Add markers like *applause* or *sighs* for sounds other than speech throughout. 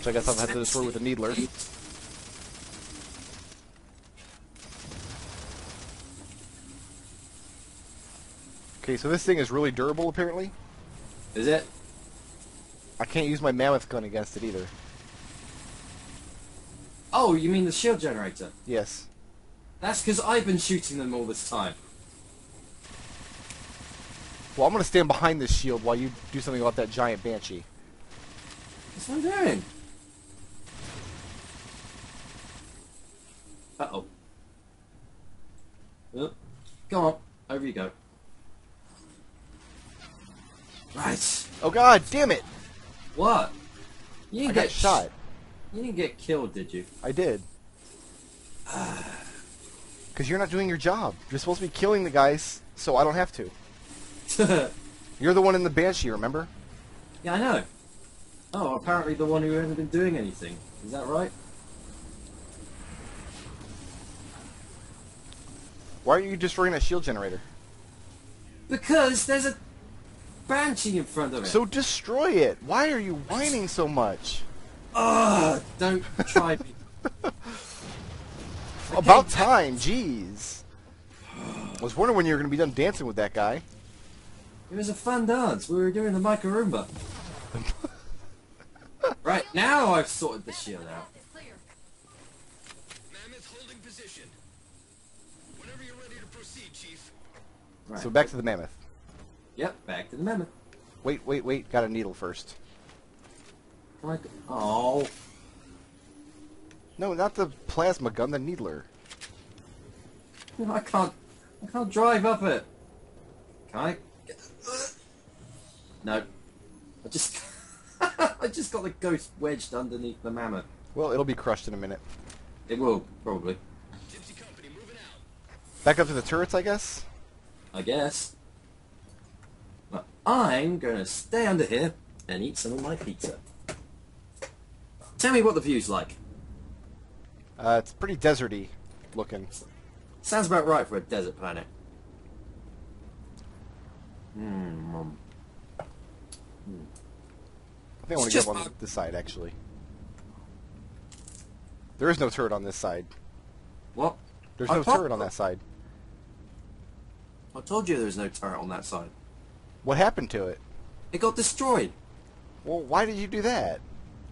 Which I guess I'll have to destroy with a needler. Okay, so this thing is really durable apparently. Is it? I can't use my mammoth gun against it either. Oh, you mean the shield generator? Yes. That's because I've been shooting them all this time. Well, I'm gonna stand behind this shield while you do something about that giant banshee. That's what I'm doing. Uh oh. Go on, over you go. Right. Oh god, damn it! What? You didn't got get shot. You didn't get killed, did you? I did. *sighs* Because you're not doing your job. You're supposed to be killing the guys, so I don't have to. *laughs* You're the one in the banshee, remember? yeah, I know. Oh, apparently the one who hasn't been doing anything. Is that right? Why are you destroying that shield generator? Because there's a banshee in front of it. So destroy it. Why are you whining so much? Ugh, don't try me. *laughs* About time, jeez. I was wondering when you were going to be done dancing with that guy. It was a fun dance. We were doing the Mycorumba. *laughs* right, now I've sorted the shield out. Right. So back to the mammoth. Yep, back to the mammoth. Wait, wait, wait. Got a needle first. Like, oh, No, not the plasma gun, the needler. I can't, I can't drive up it. Can I? No, I just, *laughs* I just got the ghost wedged underneath the mammoth. Well, it'll be crushed in a minute. It will probably, Gypsy Company moving out. Back up to the turrets, I guess? I guess. But I'm gonna stay under here and eat some of my pizza. Tell me what the view's like. Uh, it's pretty deserty looking. Sounds about right for a desert planet. Hmm. I think I want to get up on this side, actually. There is no turret on this side. What? There's I no turret on that side. I told you there was no turret on that side. What happened to it? It got destroyed. Well, why did you do that?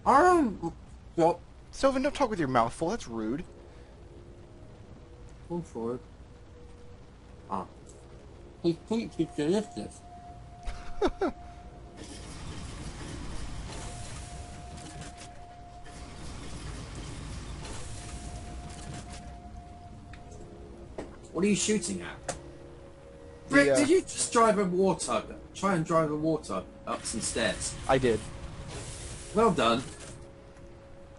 Don't. What? Sovan, don't talk with your mouth full. That's rude. Go for it. Ah. He thinks he's delicious. *laughs* What are you shooting at? Rick, uh, did you just drive a warthog? Try and drive a warthog up some stairs. I did. Well done.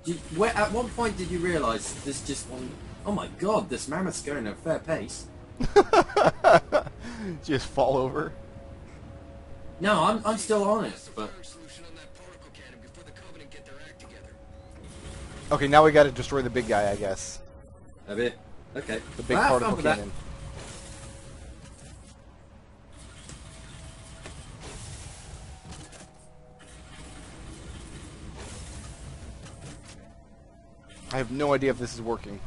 Did, where, at one point did you realise this just one... Oh my god, this mammoth's going at a fair pace. *laughs* Just fall over. No, I'm, I'm still on it, but... Fire solution on that particle cannon before the Covenant get their act together. Okay, now we gotta destroy the big guy, I guess. A bit. Okay. The big Well, particle with that. I have no idea if this is working.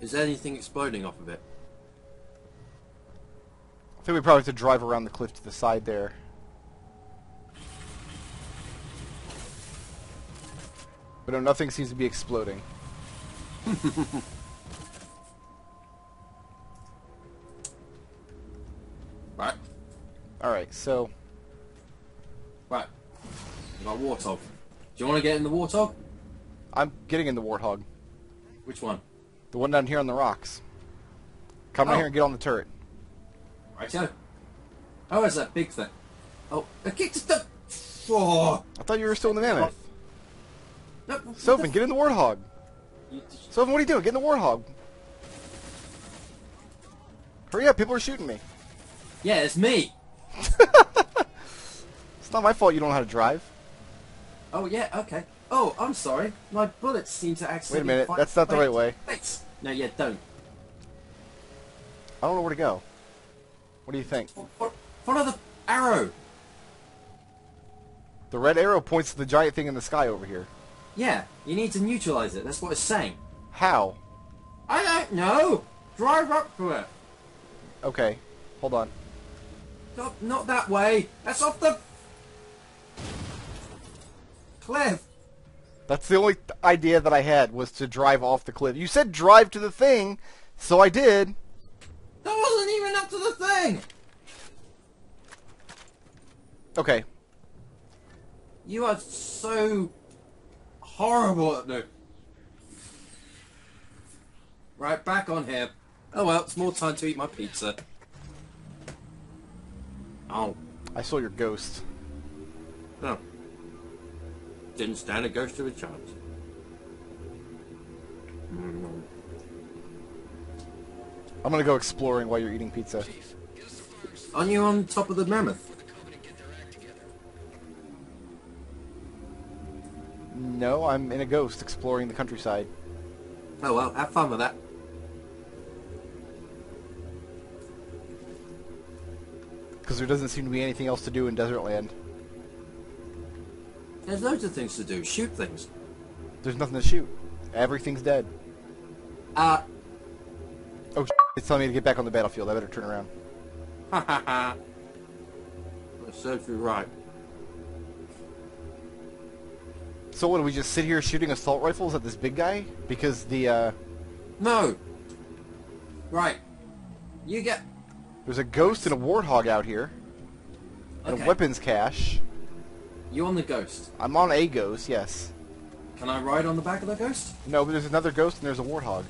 Is anything exploding off of it? I think we probably have to drive around the cliff to the side there. But no, nothing seems to be exploding. *laughs* Right. Alright, so Right. Got Warthog. Do you want to get in the Warthog? I'm getting in the Warthog. Which one? The one down here on the rocks. Come down Oh. here and get on the turret. Righto. Oh, it's that big thing. Oh, uh, I kicked the... Oh. I thought you were still in the mammoth. Oh. No, what Sovan, get in the Warthog. Sovan, what are you doing? Get in the Warthog. Hurry up, people are shooting me. Yeah, it's me. *laughs* It's not my fault you don't know how to drive. Oh, yeah, okay. Oh, I'm sorry. My bullets seem to accidentally... Wait a minute, that's not the right way. Wait. No, yeah, don't. I don't know where to go. What do you think? Fo- fo- Follow the arrow. The red arrow points to the giant thing in the sky over here. Yeah, you need to neutralize it. That's what it's saying. How? I don't know. Drive up to it. Okay, hold on. Not, not that way. That's off the cliff. That's the only th- idea that I had was to drive off the cliff. You said drive to the thing, so I did. That wasn't even up to the thing. Okay, You are so horrible at the. Right, back on here. Oh well, it's more time to eat my pizza. Oh, I saw your ghost. no. Didn't stand a ghost of a chance. I'm gonna go exploring while you're eating pizza. Chief, get us to fire squad Aren't you on top of the mammoth? before the Covenant get their act together. No, I'm in a ghost exploring the countryside. Oh well, have fun with that. Because there doesn't seem to be anything else to do in Desertland. There's loads of things to do. Shoot things. There's nothing to shoot. Everything's dead. Uh, Oh, it's telling me to get back on the battlefield. I better turn around. ha ha ha. That serves you right. So what, do we just sit here shooting assault rifles at this big guy? Because the, uh, No. Right. You get. there's a ghost and a warthog out here. And Okay. a weapons cache. You on the ghost. I'm on a ghost, yes. Can I ride on the back of the ghost? No, but there's another ghost and there's a warthog.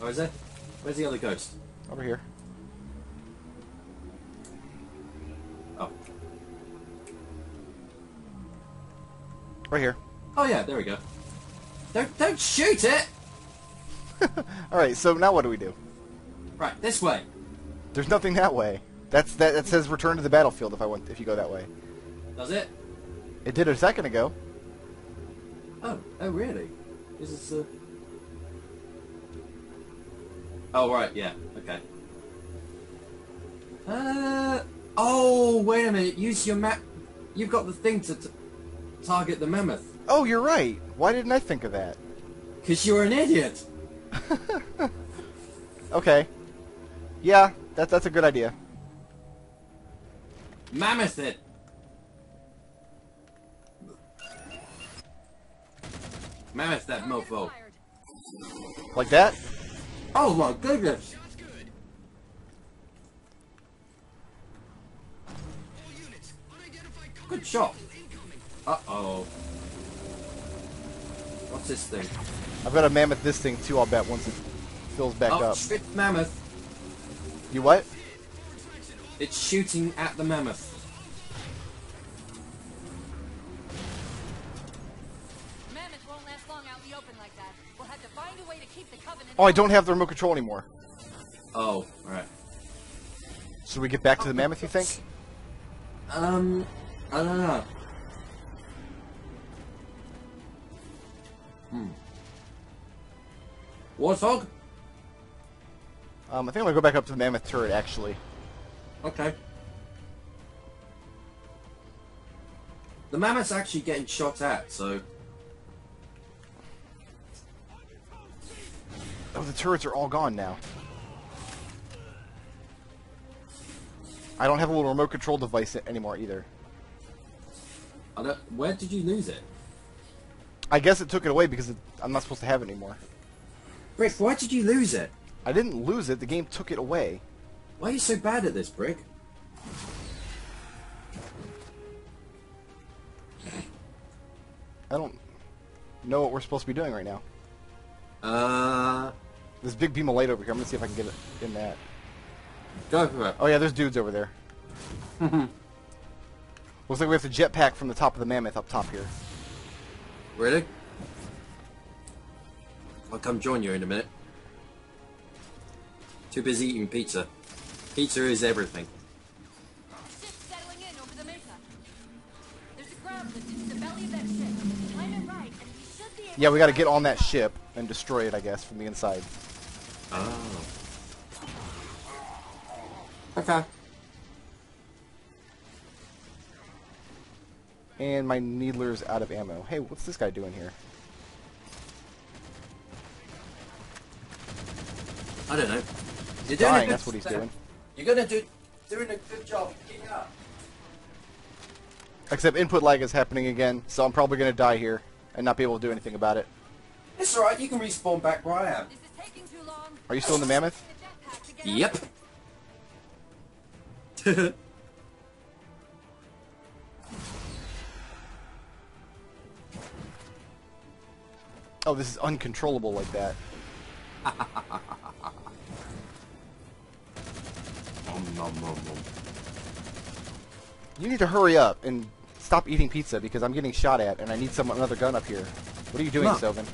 Or is there? Where's the other ghost? Over here. Oh. Right here. Oh yeah, there we go. Don't don't shoot it! *laughs* Alright, so now what do we do? Right, this way. There's nothing that way. That's that, that says return to the battlefield if I want if you go that way. Does it? It did a second ago. Oh, oh really? This is uh... Oh right, yeah, okay. Uh oh, wait a minute. Use your map. You've got the thing to t- target the mammoth. Oh, you're right. Why didn't I think of that? Cause you're an idiot. *laughs* Okay. Yeah, that, that's a good idea. Mammoth it. Mammoth that mofo. Like that? Oh my goodness. Good. Units, Good shot. Uh oh. What's this thing? I've got a mammoth this thing too, I'll bet, once it fills back oh, up. shit, mammoth. You what? Forward traction, all It's shooting at the. Mammoth won't last long out in the open like that. We'll have to find a way to keep the Covenant. Oh, I don't have the remote control anymore. Oh, right. So we get back to the mammoth, you think? Um, I don't know. Hmm. Warthog? Um, I think I'm to go back up to the mammoth turret, actually. Okay. The mammoth's actually getting shot at, so Oh, the turrets are all gone now. I don't have a little remote control device anymore either. I don't. Where did you lose it, I guess it took it away because it, I'm not supposed to have it anymore. Brick? Why did you lose it? I didn't lose it, the game took it away. Why are you so bad at this, Brick? I don't know what we're supposed to be doing right now. Uh, This big beam of light over here, I'm going to see if I can get it in that. go for it. Oh yeah, there's dudes over there. *laughs* Looks like we have to jetpack from the top of the mammoth up top here. Really? I'll come join you in a minute. Too busy eating pizza. Pizza is everything. Ship settling in over the mesa. There's a ground lift into the belly of that ship. Time it right, and we should be able Yeah, we got to get on that ship and destroy it, I guess, from the inside. Oh. Okay. And my needler's out of ammo. Hey, what's this guy doing here? I don't know. You're doing Dying, that's what he's step. doing. You're gonna do doing a good job. Keep up. Except input lag is happening again, so I'm probably going to die here and not be able to do anything about it. It's alright. You can respawn back where I am. This is taking too long. Are you still in the mammoth? The jetpack to get Yep. *laughs* Oh, this is uncontrollable like that. Nom, nom, nom, nom. You need to hurry up and stop eating pizza because I'm getting shot at and I need some another gun up here. What are you doing, Come. Sovan?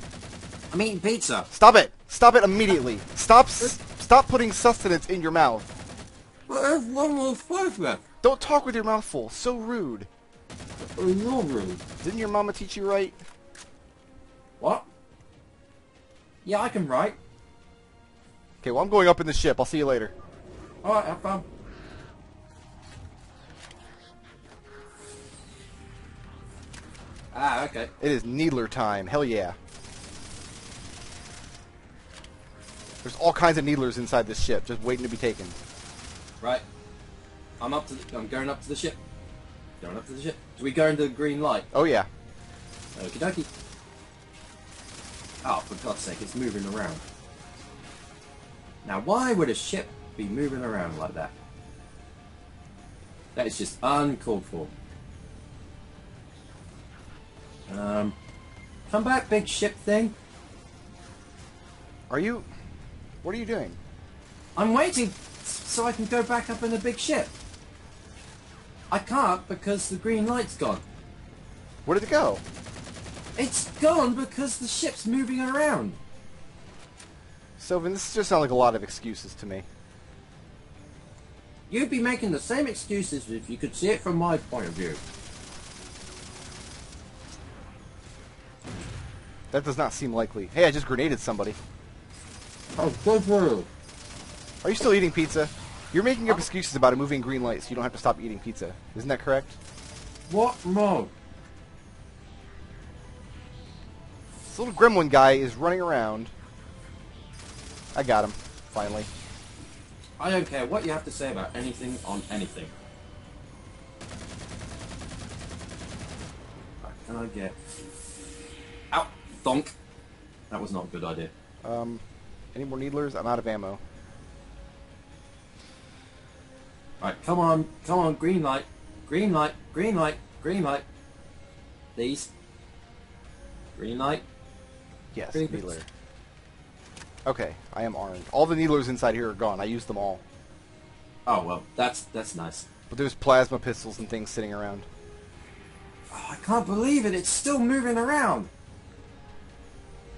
I'm eating pizza. Stop it! Stop it immediately! Stop! S- stop putting sustenance in your mouth. Well, there's one more slice left. Don't talk with your mouth full. So rude. You're rude. Didn't your mama teach you right? What? Yeah, I can write. Okay, well I'm going up in the ship. I'll see you later. Alright, have fun. Ah, okay. It is needler time. Hell yeah. There's all kinds of needlers inside this ship, just waiting to be taken. Right. I'm up to. The, I'm going up to the ship. Going up to the ship. Do we go into the green light? Oh yeah. Okie dokie. Oh, for God's sake, it's moving around. Now, why would a ship be moving around like that? That is just uncalled for. Um, come back, big ship thing. Are you... What are you doing? I'm waiting so I can go back up in the big ship. I can't because the green light's gone. Where did it go? It's gone because the ship's moving around. Sovan, this just sounds like a lot of excuses to me. You'd be making the same excuses if you could see it from my point of view. That does not seem likely. Hey, I just grenaded somebody. Oh, good for you. Are you still eating pizza? You're making up excuses about a moving green light so you don't have to stop eating pizza. Isn't that correct? What more? This little gremlin guy is running around. I got him, finally. I don't care what you have to say about anything on anything. Right, can I get... Thonk! That was not a good idea. Um, any more needlers? I'm out of ammo. Right, come on, come on, green light, green light, green light, green light. These. Green light. Yes, good. needler. Okay, I am armed. All the needlers inside here are gone. I used them all. Oh well, that's that's nice. But there's plasma pistols and things sitting around. Oh, I can't believe it. It's still moving around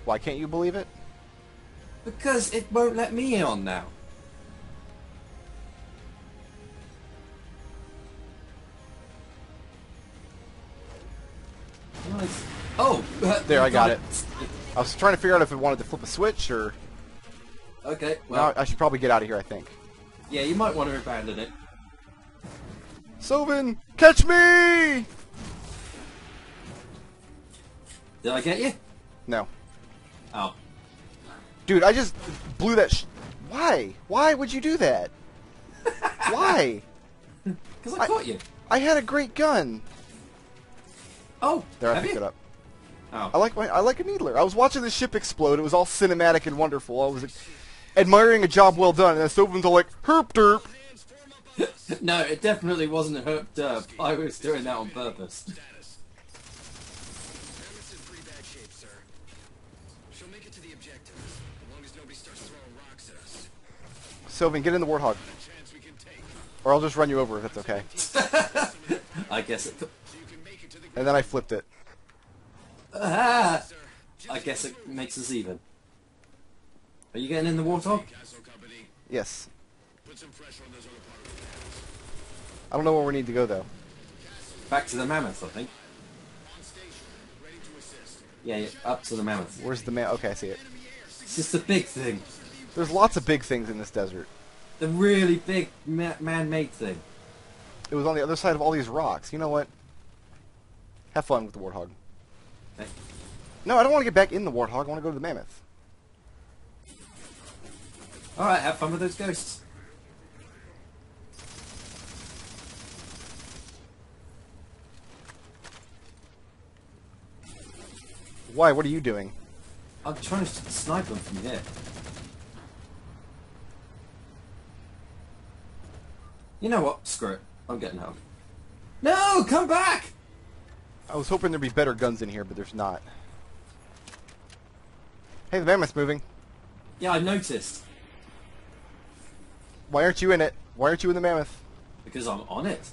Why can't you believe it? because it won't let me on now. Nice. Oh, *laughs* There, I got it. it. I was trying to figure out if it wanted to flip a switch or... Okay, well, I should probably get out of here, I think. yeah, you might want to abandon it. Sovan, catch me! Did I get you? No. Oh, Dude, I just blew that sh- Why? Why would you do that? Why? *laughs* because I, I- caught you. I had a great gun. Oh, There, I picked you? it up. Oh. I like my I like a needler. I was watching the ship explode. It was all cinematic and wonderful. I was admiring a job well done, and then Sovan's all like, herp derp. *laughs* No, it definitely wasn't herp derp. I was doing that on purpose. Status. Mammoth's in pretty bad shape, sir. She'll make it to the objective, as long as nobody starts throwing rocks at us. Sovan, get in the warthog, Chance we can take, or I'll just run you over if that's okay. *laughs* I guess it. so you can make it to the And then I flipped it. Ah. I guess it makes us even. Are you getting in the warthog? Yes. put some pressure on those other part of the pass. I don't know where we need to go though. Back to the mammoth, I think. Yeah, yeah up to the mammoth. Where's the man? Okay, I see it. It's just a big thing. There's lots of big things in this desert. The really big ma- man-made thing. It was on the other side of all these rocks. You know what? Have fun with the warthog. Okay. No, I don't want to get back in the warthog. I want to go to the mammoth. Alright, have fun with those ghosts. Why? What are you doing? I'm trying to snipe them from here. You know what? Screw it. I'm getting home. No! Come back! I was hoping there'd be better guns in here, but there's not. Hey, the mammoth's moving. Yeah, I noticed. Why aren't you in it? Why aren't you in the mammoth? Because I'm on it.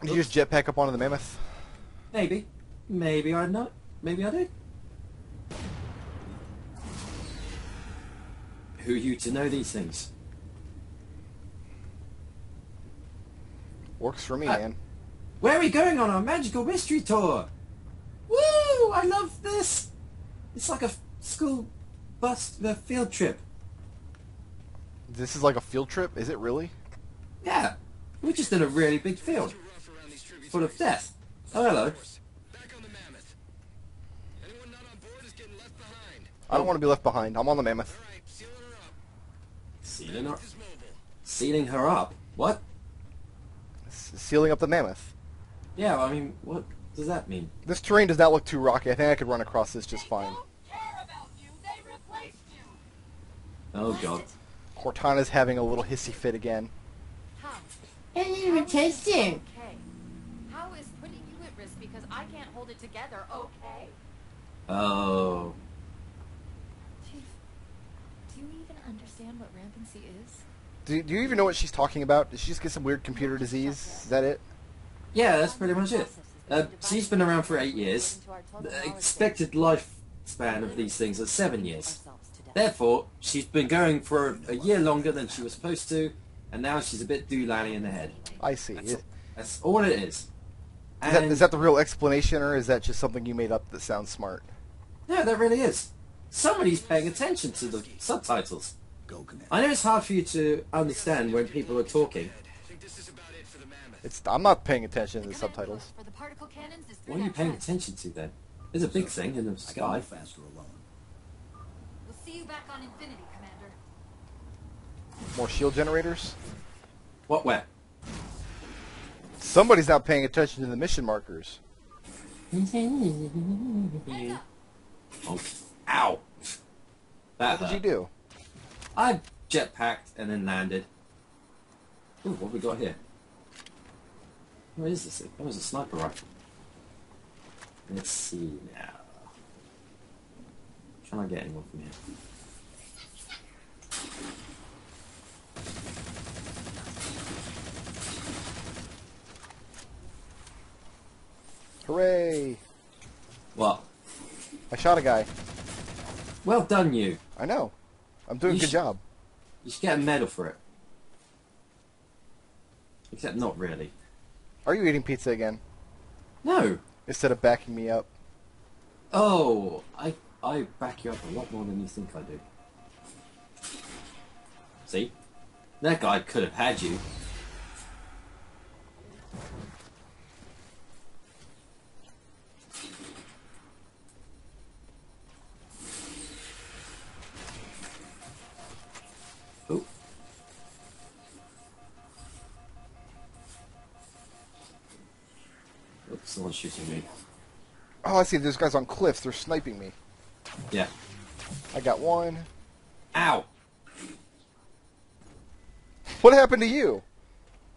Did you just jetpack up onto the mammoth? Maybe. Maybe I'm not. Maybe I did. Who are you to know these things? Works for me, Uh, man. Where are we going on our magical mystery tour? Woo! I love this! It's like a f- school bus a field trip. This is like a field trip? Is it really? Yeah, we're just in a really big field Too rough around these tributaries. full of death. Oh, hello. Back on the mammoth. Anyone not on board is getting left behind. I don't want to be left behind. I'm on the mammoth. Sealing her up. Sealing her, Is mobile. sealing her up. What? S- sealing up the mammoth. Yeah, I mean, what does that mean? This terrain does not look too rocky. I think I could run across this just fine. care about you. They replaced you. Oh god. Cortana's having a little hissy fit again. How? And you were testing. Okay. How is putting you at risk because I can't hold it together, okay? Oh. Chief, do you even understand what rampancy is? Do, do you even know what she's talking about? Did she just get some weird computer disease? Is that it? Yeah, that's pretty much it. Uh, she's been around for eight years. The expected lifespan of these things are seven years. Therefore, she's been going for a year longer than she was supposed to, and now she's a bit doolally in the head. I see. That's, Is, that's all it is. is that, that the real explanation, or is that just something you made up that sounds smart? No, that really is. Somebody's paying attention to the subtitles. I know it's hard for you to understand when people are talking. I think this is about it for the mammoth. It's I'm not paying attention to the subtitles. For the particle cannons is What are you paying attention to then? There's a big thing in the sky. faster alone. We'll see you back on Infinity, Commander. More shield generators. What, where? Somebody's not paying attention to the mission markers. *laughs* Oh, ow. That What did you do? I jetpacked and then landed. Ooh, what have we got here? What is this oh, thing? That was a sniper rifle. Let's see now. Trying to get anyone from here. Hooray! What? I shot a guy. Well done, you. I know. I'm doing a good job. You should get a medal for it. Except not really. Are you eating pizza again? No. Instead of backing me up? Oh, I I back you up a lot more than you think I do. See? That guy could have had you. I see. There's guys on cliffs. They're sniping me. Yeah. I got one. Ow! What happened to you?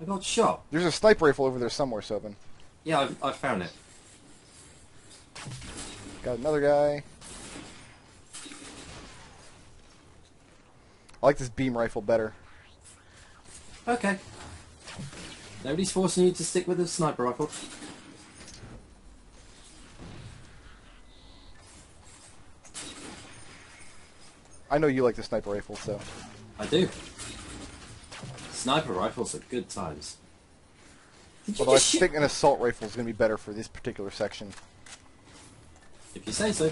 I got shot. There's a sniper rifle over there somewhere, Sovan. Yeah, I, I found it. Got another guy. I like this beam rifle better. Okay. Nobody's forcing you to stick with a sniper rifle. I know you like the sniper rifle, so. I do. Sniper rifles are good times. Did Although I think an assault rifle is going to be better for this particular section. If you say so.